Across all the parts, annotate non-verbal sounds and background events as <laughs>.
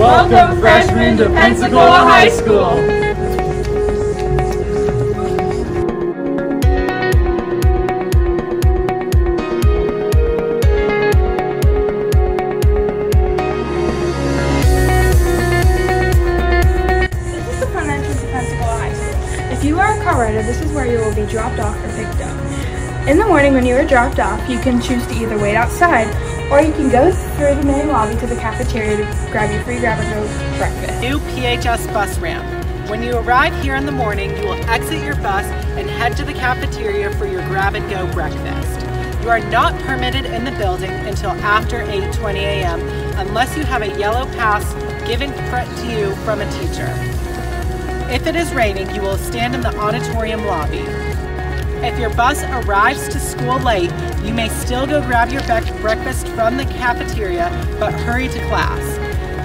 Welcome, freshmen, to Pensacola High School. If you are a car rider, this is where you will be dropped off or picked up. In the morning when you are dropped off, you can choose to either wait outside or you can go through the main lobby to the cafeteria to grab your free grab-and-go breakfast. New PHS bus ramp. When you arrive here in the morning, you will exit your bus and head to the cafeteria for your grab-and-go breakfast. You are not permitted in the building until after 8.20 a.m. unless you have a yellow pass given to you from a teacher. If it is raining, you will stand in the auditorium lobby. If your bus arrives to school late, you may still go grab your breakfast from the cafeteria, but hurry to class.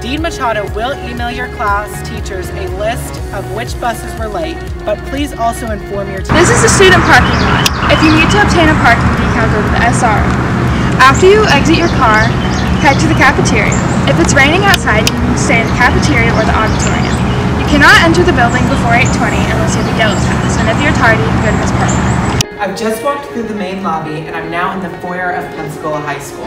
Dean Machado will email your class teachers a list of which buses were late, but please also inform your teachers. This is the student parking lot. If you need to obtain a parking decal, go to the SR. After you exit your car, head to the cafeteria. If it's raining outside, you can stay in the cafeteria or the auditorium. You cannot enter the building before 8.20 unless you have a yellow pass, and if you're tardy, you go to Miss Parker. I've just walked through the main lobby and I'm now in the foyer of Pensacola High School.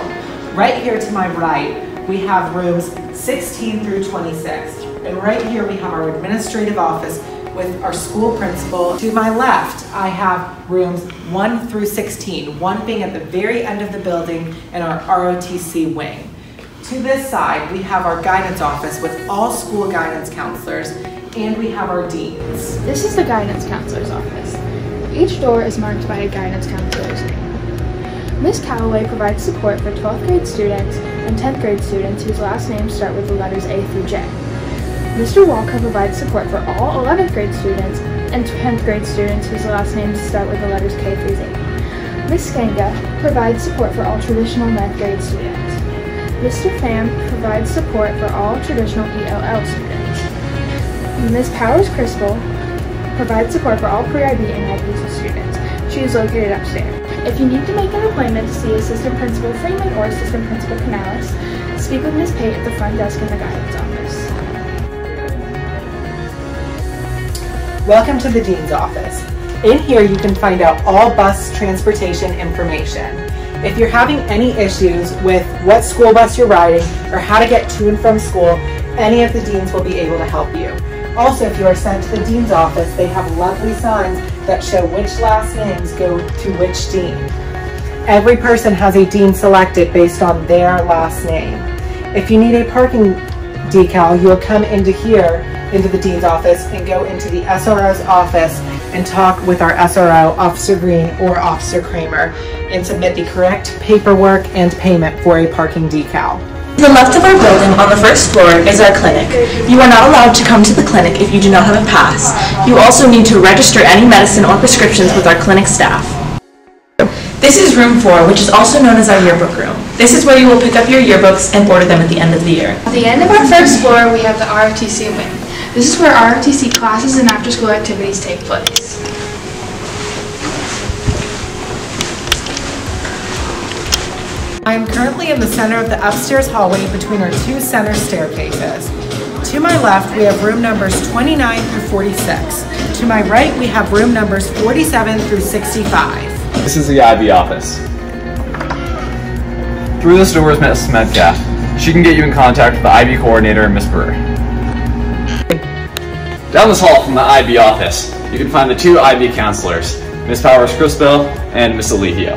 Right here to my right, we have rooms 16 through 26. And right here we have our administrative office with our school principal. To my left, I have rooms 1 through 16, one being at the very end of the building in our ROTC wing. To this side, we have our guidance office with all school guidance counselors and we have our deans. This is the guidance counselor's office. Each door is marked by a guidance counselor's name. Miss Calloway provides support for 12th grade students and 10th grade students whose last names start with the letters A through J. Mr. Walker provides support for all 11th grade students and 10th grade students whose last names start with the letters K through Z. Miss Skanga provides support for all traditional 9th grade students. Mr. Pham provides support for all traditional ELL students. Ms. Powers Crystal provides support for all pre-IB and IB students. She is located upstairs. If you need to make an appointment to see Assistant Principal Freeman or Assistant Principal Canales, speak with Ms. Pate at the front desk in the guidance office. Welcome to the Dean's office. In here you can find out all bus transportation information. If you're having any issues with what school bus you're riding or how to get to and from school, any of the deans will be able to help you. Also, if you are sent to the dean's office, they have lovely signs that show which last names go to which dean. Every person has a dean selected based on their last name. If you need a parking decal, you'll come into here, into the dean's office, and go into the SRO's office and talk with our SRO, Officer Green or Officer Kramer, and submit the correct paperwork and payment for a parking decal. To the left of our building on the first floor is our clinic. You are not allowed to come to the clinic if you do not have a pass. You also need to register any medicine or prescriptions with our clinic staff. This is room 4, which is also known as our yearbook room. This is where you will pick up your yearbooks and order them at the end of the year. At the end of our first floor, we have the ROTC wing. This is where ROTC classes and after-school activities take place. I am currently in the center of the upstairs hallway between our two center staircases. To my left, we have room numbers 29 through 46. To my right, we have room numbers 47 through 65. This is the IB office. Through this door is Miss Metcalf. She can get you in contact with the IB coordinator, Miss Brewer. Down this hall from the IB office, you can find the two IB counselors, Ms. Powers Crispell and Ms. Alihio.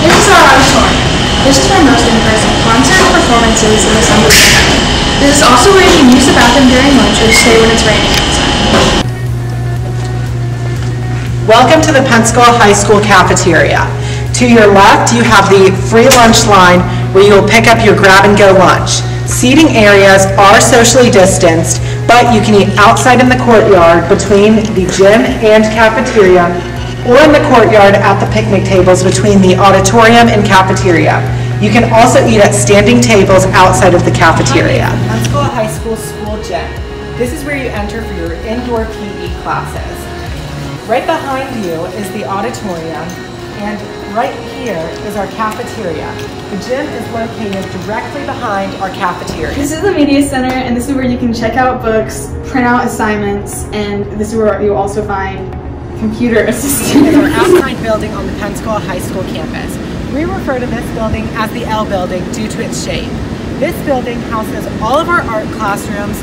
This is our auditorium. This is where most in-person concert performances in the summer This is also where you can use the bathroom during lunch or stay when it's raining outside. Welcome to the Pensacola High School cafeteria. To your left, you have the free lunch line where you will pick up your grab-and-go lunch. Seating areas are socially distanced, but you can eat outside in the courtyard between the gym and cafeteria, or in the courtyard at the picnic tables between the auditorium and cafeteria. You can also eat at standing tables outside of the cafeteria. Pensacola High School School Gym. This is where you enter for your indoor PE classes. Right behind you is the auditorium, And right here is our cafeteria. The gym is located directly behind our cafeteria. This is the Media Center, and this is where you can check out books, print out assignments, and this is where you'll also find computer <laughs> assistant. is our outside building on the Pensacola High School campus. We refer to this building as the L building due to its shape. This building houses all of our art classrooms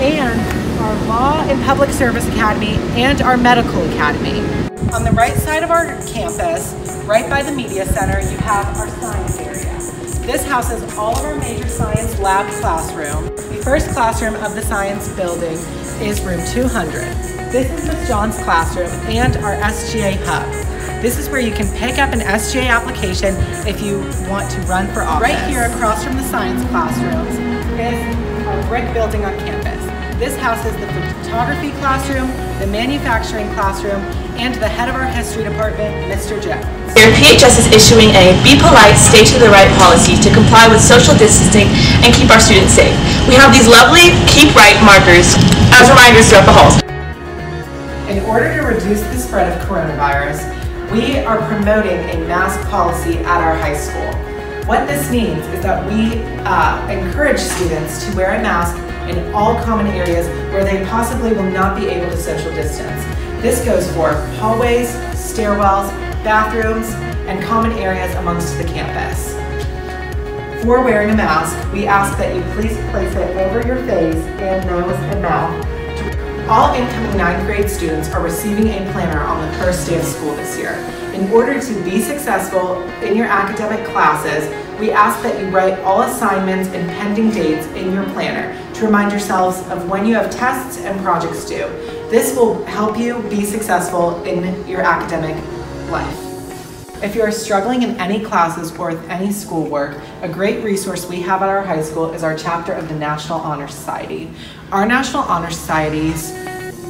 and our Law and Public Service Academy and our Medical Academy. On the right side of our campus, right by the Media Center, you have our science area. This houses all of our major science lab classroom. The first classroom of the science building is room 200. This is Ms. John's classroom and our SGA hub. This is where you can pick up an SGA application if you want to run for office. Right here across from the science classrooms is our brick building on campus. This houses the photography classroom, the manufacturing classroom, and the head of our history department, Mr. Jones. Here, PHS is issuing a Be Polite, Stay to the Right policy to comply with social distancing and keep our students safe. We have these lovely Keep Right markers as reminders throughout the halls. In order to reduce the spread of coronavirus, we are promoting a mask policy at our high school. What this means is that we uh, encourage students to wear a mask in all common areas where they possibly will not be able to social distance. This goes for hallways, stairwells, bathrooms, and common areas amongst the campus. For wearing a mask, we ask that you please place it over your face and nose and mouth. All incoming ninth grade students are receiving a planner on the first day of school this year. In order to be successful in your academic classes, we ask that you write all assignments and pending dates in your planner to remind yourselves of when you have tests and projects due. This will help you be successful in your academic life. If you are struggling in any classes or with any schoolwork, a great resource we have at our high school is our chapter of the National Honor Society. Our National Honor Society's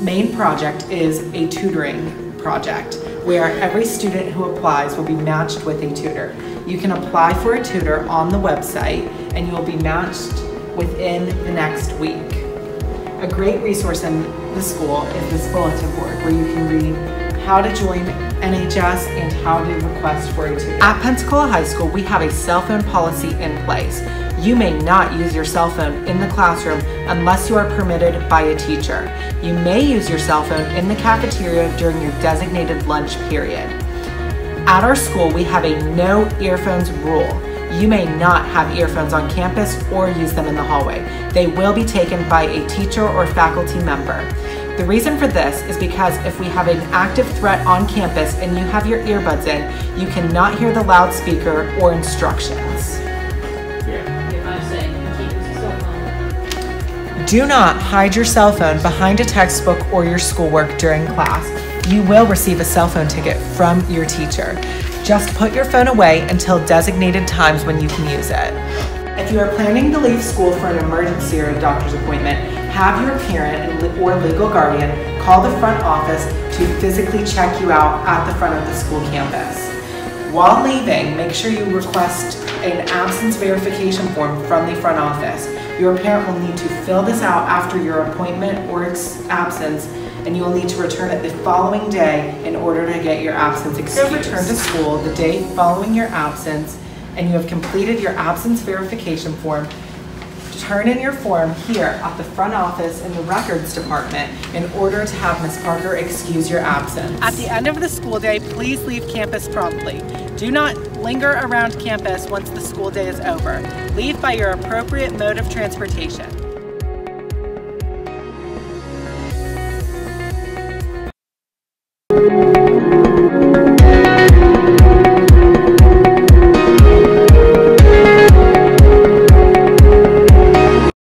main project is a tutoring project where every student who applies will be matched with a tutor. You can apply for a tutor on the website and you will be matched within the next week. A great resource in the school is this bulletin board where you can read how to join NHS and how to request for a tutor. At Pensacola High School, we have a cell phone policy in place. You may not use your cell phone in the classroom unless you are permitted by a teacher. You may use your cell phone in the cafeteria during your designated lunch period. At our school, we have a no earphones rule. You may not have earphones on campus or use them in the hallway. They will be taken by a teacher or faculty member. The reason for this is because if we have an active threat on campus and you have your earbuds in, you cannot hear the loudspeaker or instructions. Do not hide your cell phone behind a textbook or your schoolwork during class. You will receive a cell phone ticket from your teacher. Just put your phone away until designated times when you can use it. If you are planning to leave school for an emergency or a doctor's appointment, have your parent or legal guardian call the front office to physically check you out at the front of the school campus. While leaving, make sure you request an absence verification form from the front office. Your parent will need to fill this out after your appointment or absence and you will need to return it the following day in order to get your absence excused. You return to school the day following your absence and you have completed your absence verification form, turn in your form here at the front office in the records department in order to have Ms. Parker excuse your absence. At the end of the school day, please leave campus promptly. Do not linger around campus once the school day is over. Leave by your appropriate mode of transportation. You.